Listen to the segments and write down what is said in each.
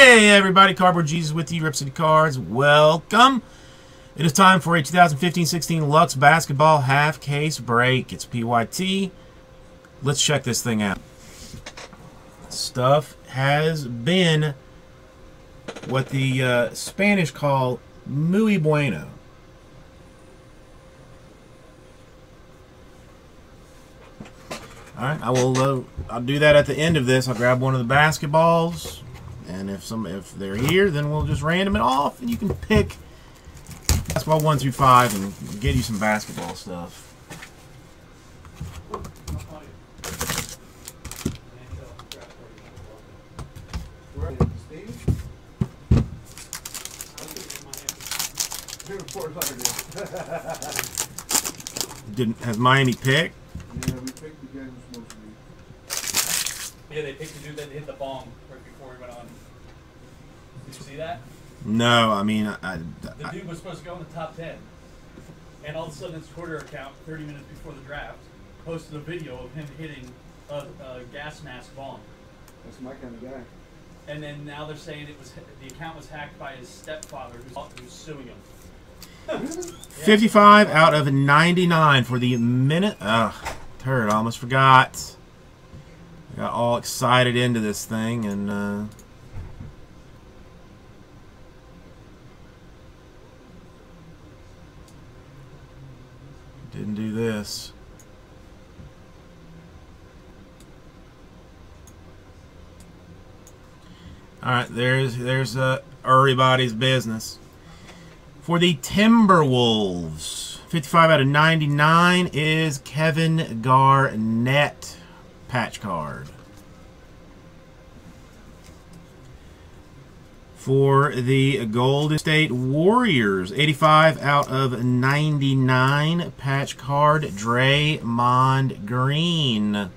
Hey everybody, Cardboard Jesus with you, Rip City Cards. Welcome. It is time for a 2015-16 Luxe Basketball Half Case Break. It's PYT. Let's check this thing out. Stuff has been what the uh, Spanish call muy bueno. All right, I will. Uh, I'll do that at the end of this. I'll grab one of the basketballs, and if some if they're here, then we'll just random it off, and you can pick basketball one through five and get you some basketball stuff. Didn't has Miami picked? Yeah, we picked the game was supposed to be. Yeah, they picked the dude that hit the bong right before he went on. Did you see that? No, I mean, I, The dude was supposed to go in the top 10. And all of a sudden, his Twitter account, 30 minutes before the draft, posted a video of him hitting a, a gas mask bomb. That's my kind of guy. And then now they're saying it was the account was hacked by his stepfather, who's, who's suing him. 55 out of 99 for the minute. Ugh, turd, I almost forgot. I got all excited into this thing and. Uh, Didn't do this. All right, there's there's uh, everybody's business. For the Timberwolves, 55 out of 99 is Kevin Garnett patch card. For the Golden State Warriors, 85 out of 99 patch card, Draymond Green.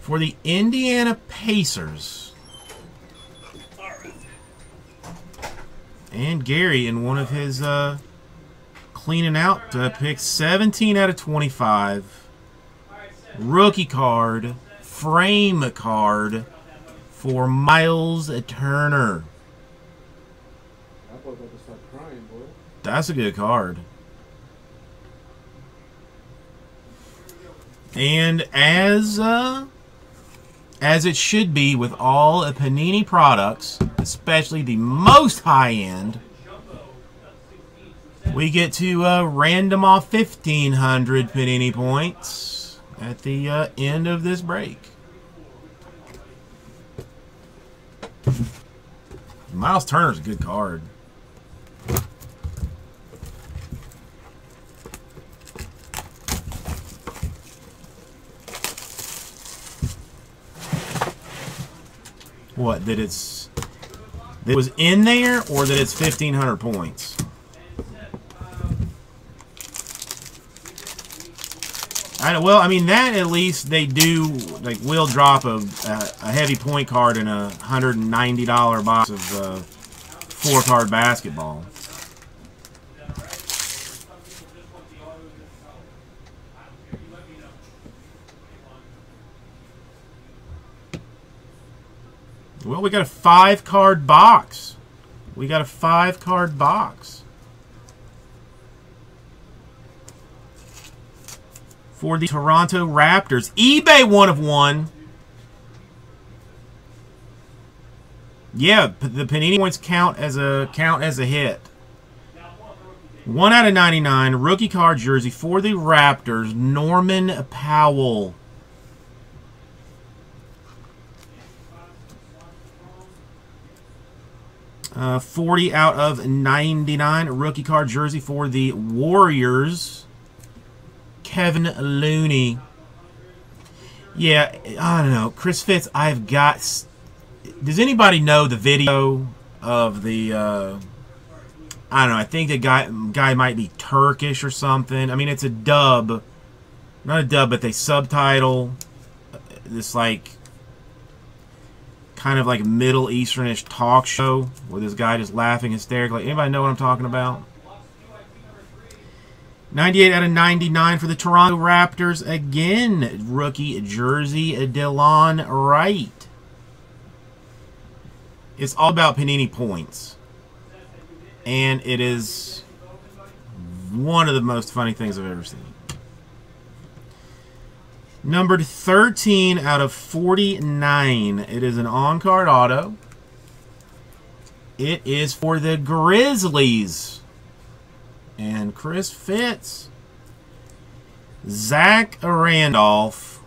For the Indiana Pacers, and Gary in one of his uh, cleaning out uh, picks, 17 out of 25. Rookie card, frame card for Miles Turner. Crying. That's a good card. And as uh, as it should be with all Panini products, especially the most high end, we get to uh, random off 1,500 Panini points at the uh, end of this break. Miles Turner's a good card. What that it's that it was in there, or that it's fifteen hundred points. I well, I mean that at least they do like will drop a, a, a heavy point card in a hundred and ninety dollar box of uh, four card basketball. Well, we got a five card box. We got a five card box. For the Toronto Raptors. eBay one of one. Yeah, the Panini points count as a count as a hit. One out of 99, rookie card jersey for the Raptors, Norman Powell. Uh, 40 out of 99 rookie card jersey for the Warriors. Kevin Looney. Yeah, I don't know. Chris Fitz, I've got. Does anybody know the video of the. Uh, I don't know. I think the guy guy might be Turkish or something. I mean, it's a dub. Not a dub, but they subtitle this, like, kind of like Middle Easternish talk show where this guy just laughing hysterically. Anybody know what I'm talking about? 98 out of 99 for the Toronto Raptors. Again, rookie jersey, Delon Wright. It's all about Panini points. And it is one of the most funny things I've ever seen. Numbered 13 out of 49. It is an on-card auto. It is for the Grizzlies. And Chris Fitz. Zach Randolph.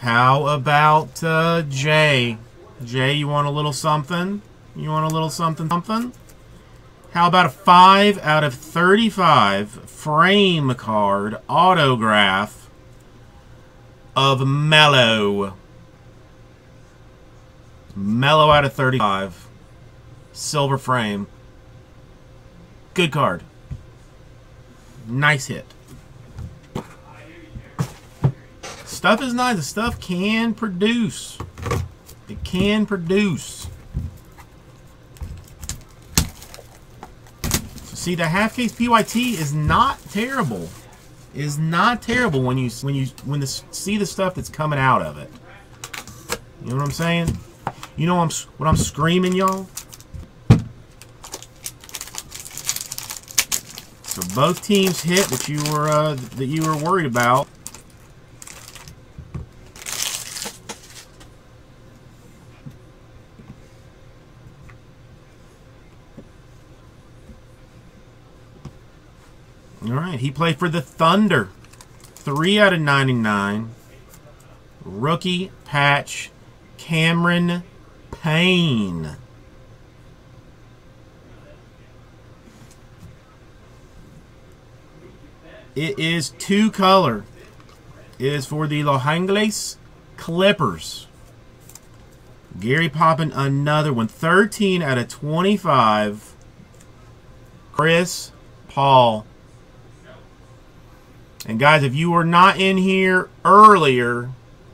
How about uh, Jay? Jay, you want a little something? You want a little something something? How about a 5 out of 35 frame card autograph of Melo? Melo out of 35. Silver frame. Good card. Nice hit. Stuff is nice. The stuff can produce. It can produce. See, the half case PYT is not terrible. Is not terrible when you when you when the see the stuff that's coming out of it. You know what I'm saying? You know I'm, what I'm screaming, y'all? So both teams hit that you were uh, that you were worried about. All right, he played for the Thunder. 3 out of 99. Rookie patch Cameron Payne. It is two color. It is for the Los Angeles Clippers. Gary popping another one. 13 out of 25. Chris Paul. And guys, if you were not in here earlier,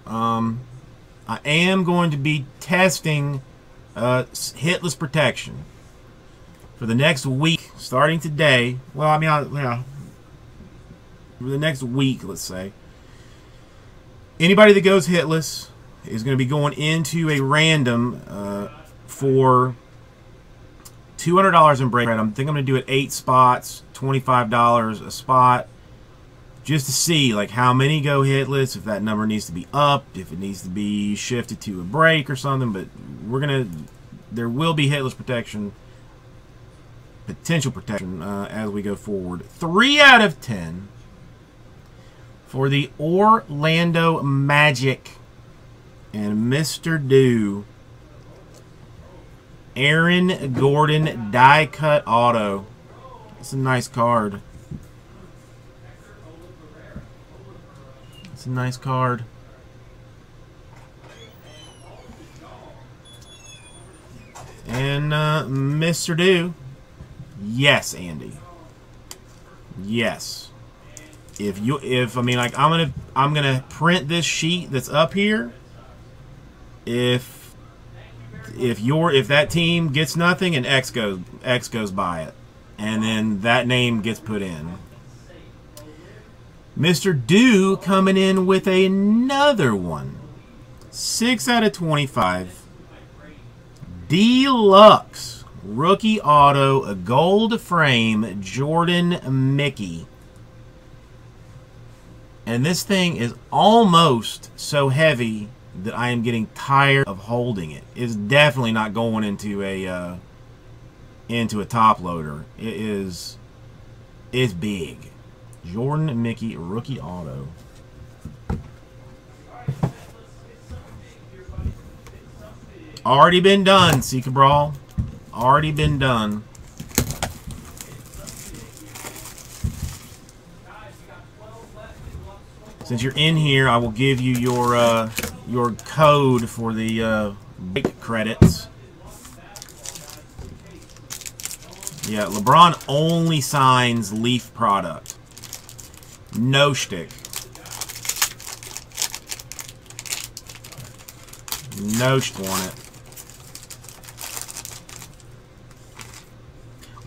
um, I am going to be testing uh, hitless protection for the next week, starting today. Well, I mean, I, yeah, for the next week, let's say. Anybody that goes hitless is going to be going into a random uh, for $200 in break. I'm think I'm going to do it eight spots, $25 a spot just to see like how many go hitless, if that number needs to be upped, if it needs to be shifted to a break or something. But we're gonna, there will be hitless protection, potential protection uh, as we go forward. Three out of ten for the Orlando Magic and Mr. Do. Aaron Gordon die cut auto. It's a nice card. It's a nice card. And uh, Mr. Do. Yes, Andy. Yes. If you if I mean like I'm gonna I'm gonna print this sheet that's up here. If if your if that team gets nothing and X goes X goes by it. And then that name gets put in. Mr. Do coming in with another one. 6 out of 25. Deluxe rookie auto, a gold frame, Jordan Mickey. And this thing is almost so heavy that I am getting tired of holding it. It's definitely not going into a uh, into a top loader. It is it's big. Jordan Mickey rookie auto. Already been done, Seeker Brawl. Already been done. Since you're in here, I will give you your uh, your code for the uh, credits. Yeah, LeBron only signs Leaf product. No shtick. Noached on it.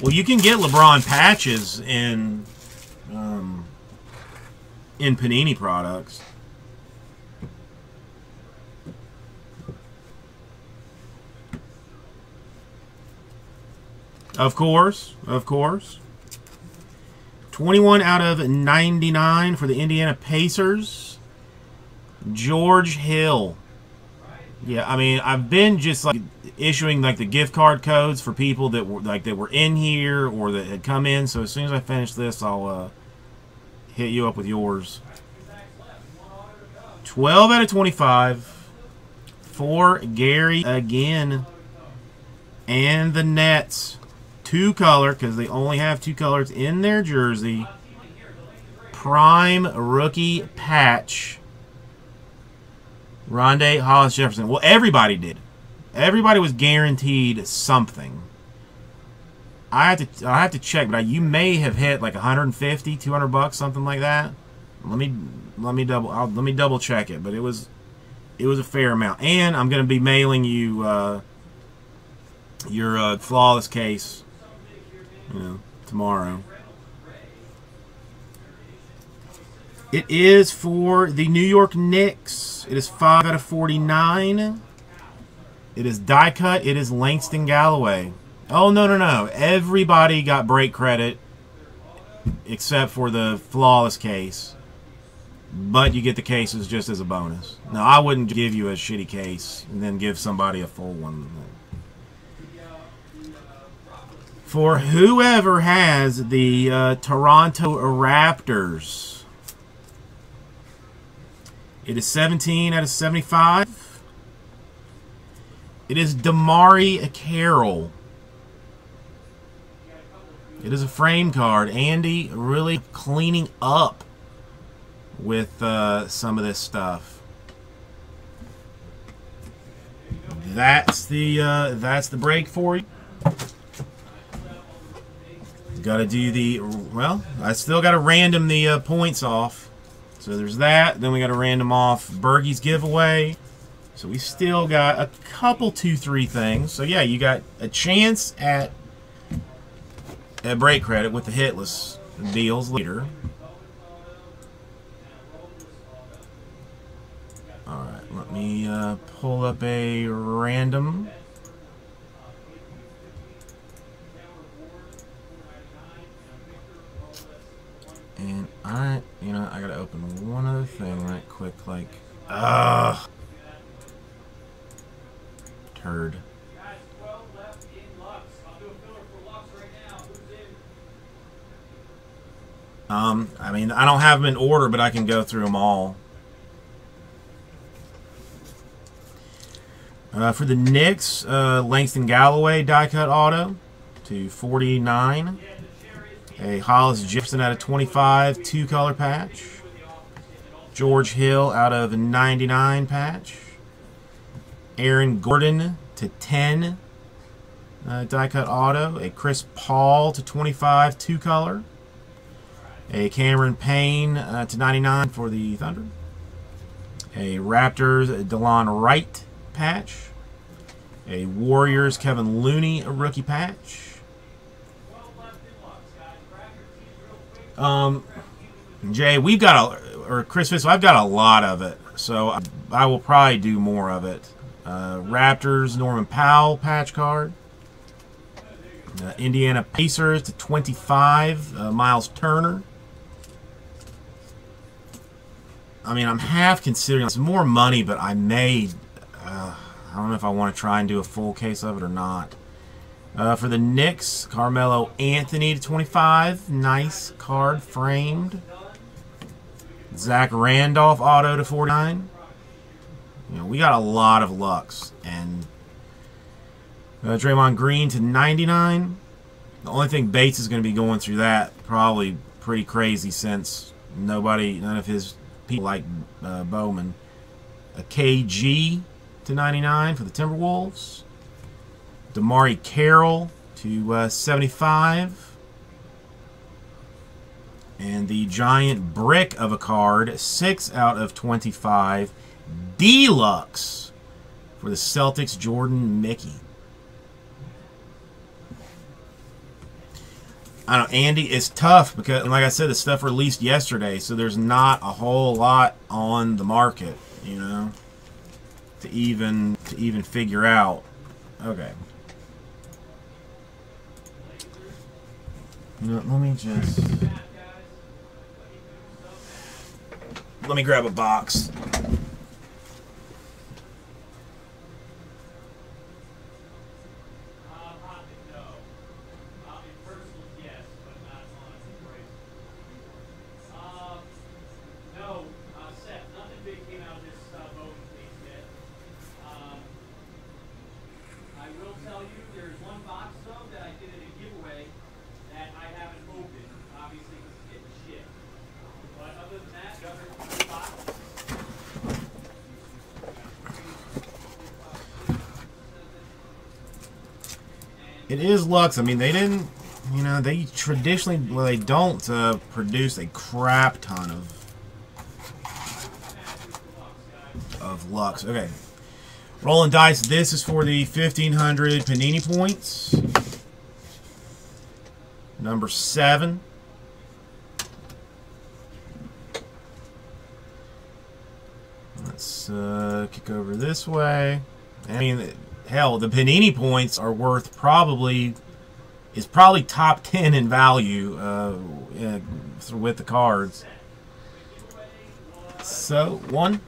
Well, you can get LeBron patches in um, in Panini products. Of course, of course. 21 out of 99 for the Indiana Pacers. George Hill. Yeah, I mean, I've been just like issuing like the gift card codes for people that were like that were in here or that had come in. So as soon as I finish this, I'll uh, hit you up with yours. 12 out of 25 for Gary again. And the Nets. Two color, because they only have two colors in their jersey. Prime rookie patch. Rondae Hollis Jefferson. Well, everybody did. Everybody was guaranteed something. I have to I have to check, but you may have hit like 150, 200 bucks, something like that. Let me let me double I'll, let me double check it, but it was it was a fair amount. And I'm going to be mailing you uh, your uh, flawless case, you know, tomorrow. It is for the New York Knicks. It is 5 out of 49. It is die cut. It is Langston Galloway. Oh, no, no, no. Everybody got break credit except for the flawless case. But you get the cases just as a bonus. Now, I wouldn't give you a shitty case and then give somebody a full one. For whoever has the uh, Toronto Raptors, it is 17 out of 75. It is DeMarre Carroll. It is a frame card. Andy really cleaning up with uh, some of this stuff. That's the uh, that's the break for you. Got to do the well. I still got to random the uh, points off. So there's that. Then we got to random off Bergie's giveaway. So we still got a couple two three things. So yeah, you got a chance at at break credit with the hitless deals later. Alright, let me uh, pull up a random. And I, you know, I gotta open one other thing right quick, like, ugh. Turd. Um, I mean, I don't have them in order, but I can go through them all. Uh, for the Knicks, uh, Langston Galloway die cut auto to 49. A Hollis Jefferson out of 25, two color patch. George Hill out of 99 patch. Aaron Gordon to 10 uh, die cut auto. A Chris Paul to 25, two color. A Cameron Payne uh, to 99 for the Thunder. A Raptors Delon Wright patch. A Warriors Kevin Looney rookie patch. Um, Jay, we've got a, or Chris Fisk, I've got a lot of it, so I, I will probably do more of it. Uh, Raptors Norman Powell patch card. Uh, Indiana Pacers to 25, uh, Miles Turner. I mean, I'm half considering it's more money, but I may. Uh, I don't know if I want to try and do a full case of it or not. Uh, for the Knicks, Carmelo Anthony to 25. Nice card framed. Zach Randolph auto to 49. You know, we got a lot of Luxe. And uh, Draymond Green to 99. The only thing Bates is going to be going through that probably pretty crazy since nobody, none of his people like uh, Bowman. A KG to 99 for the Timberwolves. DeMarre Carroll to uh, 75. And the giant brick of a card, 6 out of 25. Deluxe for the Celtics, Jordan Mickey. I don't know, Andy, it's tough because, like I said, the stuff released yesterday, so there's not a whole lot on the market, you know, to even to even figure out. Okay. Let me just let me grab a box. Uh, Hopping, no. Uh, in person, yes, but not on race. Um, no, uh, Seth, nothing big came out of this uh, voting thing yet. Um, I will tell you, there's one box though that I did in a giveaway that I haven't opened, obviously because it's getting shipped. But other than that, the other three boxes. It is Luxe. I mean, they didn't, you know, they traditionally, well, they don't uh, produce a crap ton of of Luxe. Okay. Rolling dice. This is for the 1500 Panini points. Number seven. Let's uh, kick over this way. I mean, hell, the Panini points are worth probably is probably top ten in value uh, uh, with the cards. So one,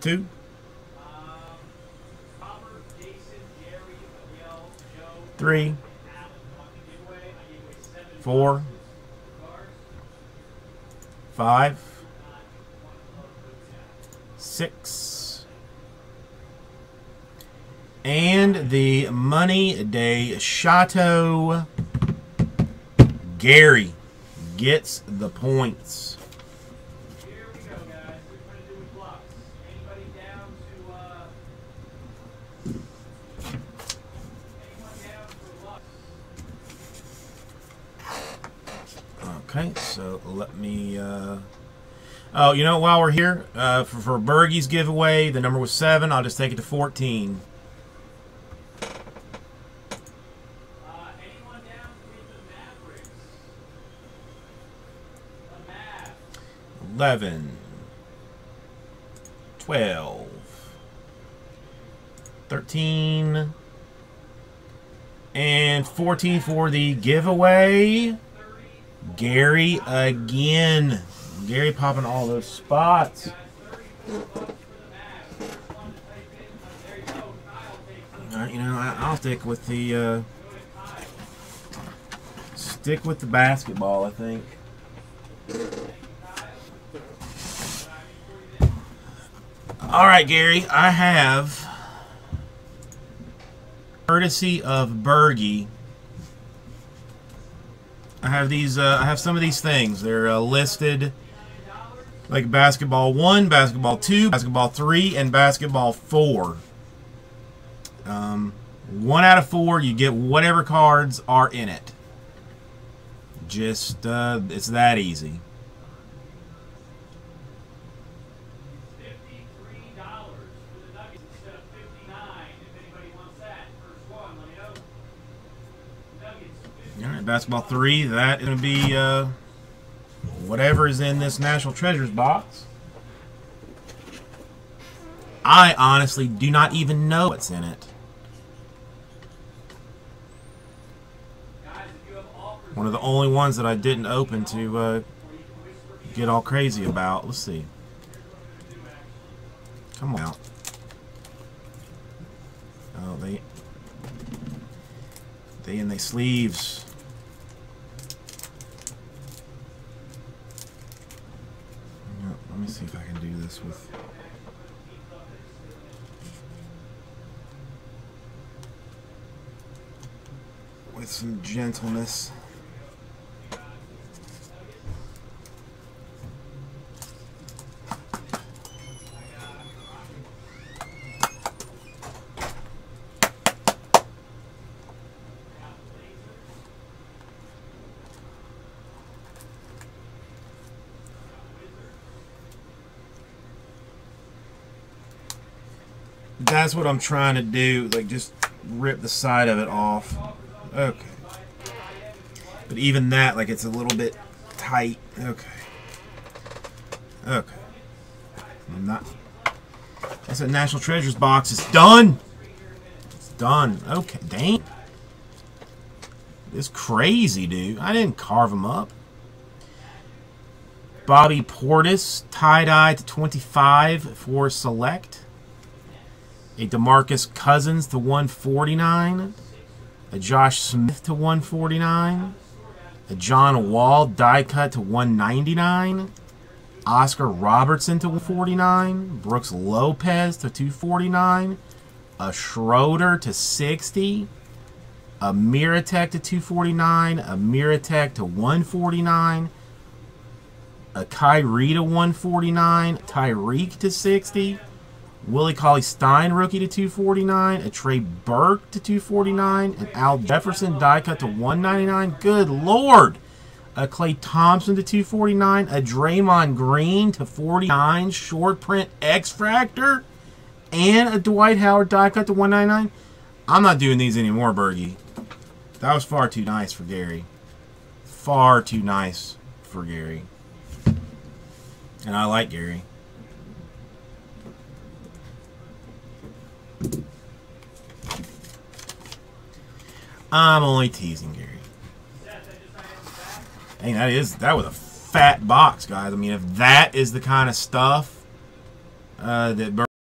two, three, four, five, six, and the Money Day Chateau. Gary gets the points. Okay, so let me. Uh... Oh, you know, while we're here, uh, for, for Bergie's giveaway, the number was seven. I'll just take it to 14. Uh, anyone down with the Mavericks? The Mavs. 11, 12, 13, and 14 for the giveaway. Gary again. Gary popping all those spots. You know, I, I'll stick with the uh, stick with the basketball. I think. All right, Gary, I have courtesy of Bergie. I have these. Uh, I have some of these things. They're uh, listed like basketball one, basketball two, basketball three, and basketball four. Um, one out of four, you get whatever cards are in it. Just uh, it's that easy. Fifty-three dollars for the Nuggets instead of fifty-nine. If anybody wants that, first one, let me know. Nuggets, All basketball three. That is going to be uh, whatever is in this National Treasures box. I honestly do not even know what's in it. One of the only ones that I didn't open to uh, get all crazy about. Let's see. Come on out. Oh, they they in their sleeves. Yeah, Let me see if I can do this with. With some gentleness. That's what I'm trying to do. Like, just rip the side of it off. Okay. But even that, like, it's a little bit tight. Okay. Okay. I'm not. That's a National Treasures box. It's done. It's done. Okay. Dang. It's crazy, dude. I didn't carve them up. Bobby Portis, tie-dye to 25 for Select. A DeMarcus Cousins to 149. A Josh Smith to 149. A John Wall die cut to 199. Oscar Robertson to 149. Brooks Lopez to 249. A Schroeder to 60. A Mirotic to 249. A Mirotic to 149. A Kyrie to 149. Tyreke to 60. Willie Cauley Stein rookie to 249. A Trey Burke to 249. An Al Jefferson die cut to 199. Good lord. A Klay Thompson to 249. A Draymond Green to 49. Short print X Fractor. And a Dwight Howard die cut to 199. I'm not doing these anymore, Bergie. That was far too nice for Gary. Far too nice for Gary. And I like Gary. I'm only teasing Gary. Hey, that is that was a fat box, guys. I mean, if that is the kind of stuff uh, that.